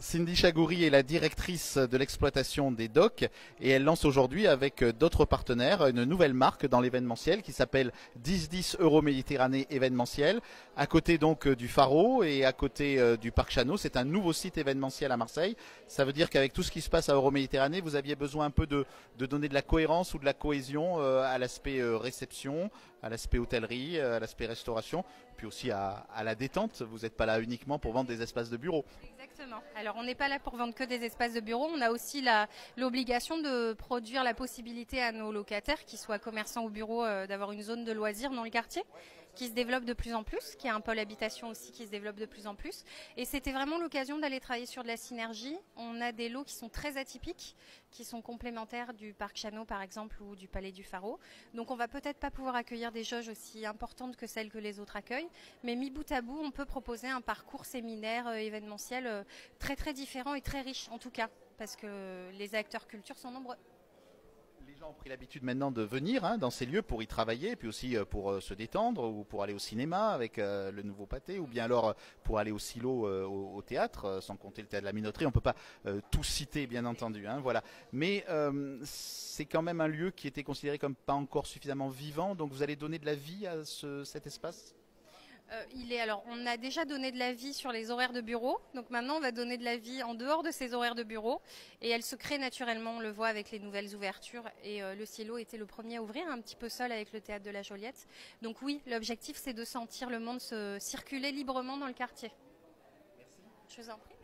Cindy Chagouri est la directrice de l'exploitation des docks et elle lance aujourd'hui avec d'autres partenaires une nouvelle marque dans l'événementiel qui s'appelle 10-10 Euro Méditerranée événementiel. À côté donc du Faro et à côté euh, du Parc Chano, c'est un nouveau site événementiel à Marseille. Ça veut dire qu'avec tout ce qui se passe à Euro Méditerranée, vous aviez besoin un peu de, donner de la cohérence ou de la cohésion euh, à l'aspect euh, réception, à l'aspect hôtellerie, à l'aspect restauration, puis aussi à, à la détente. Vous n'êtes pas là uniquement pour vendre des espaces de bureau. Exactement. Alors on n'est pas là pour vendre que des espaces de bureau, on a aussi l'obligation de produire la possibilité à nos locataires, qu'ils soient commerçants ou bureaux, euh, d'avoir une zone de loisirs dans le quartier qui se développe de plus en plus, qui a un pôle habitation aussi qui se développe de plus en plus. Et c'était vraiment l'occasion d'aller travailler sur de la synergie. On a des lots qui sont très atypiques, qui sont complémentaires du parc Chano par exemple ou du palais du Pharaon. Donc on va peut-être pas pouvoir accueillir des jauges aussi importantes que celles que les autres accueillent, mais mis bout à bout, on peut proposer un parcours séminaire euh, événementiel euh, très très différent et très riche en tout cas, parce que les acteurs culture sont nombreux ont pris l'habitude maintenant de venir hein, dans ces lieux pour y travailler, puis aussi euh, pour euh, se détendre, ou pour aller au cinéma avec euh, le nouveau pâté, ou bien alors pour aller au silo au, théâtre, sans compter le théâtre de la minoterie. On ne peut pas tout citer, bien entendu. Hein, voilà. Mais c'est quand même un lieu qui était considéré comme pas encore suffisamment vivant, donc vous allez donner de la vie à cet espace? Euh, il est alors, on a déjà donné de la vie sur les horaires de bureau, donc maintenant on va donner de la vie en dehors de ces horaires de bureau, et elle se crée naturellement. On le voit avec les nouvelles ouvertures, et euh, le Cielo était le premier à ouvrir, un petit peu seul avec le théâtre de la Joliette. Donc oui, l'objectif c'est de sentir le monde se circuler librement dans le quartier. Merci. Je vous en prie.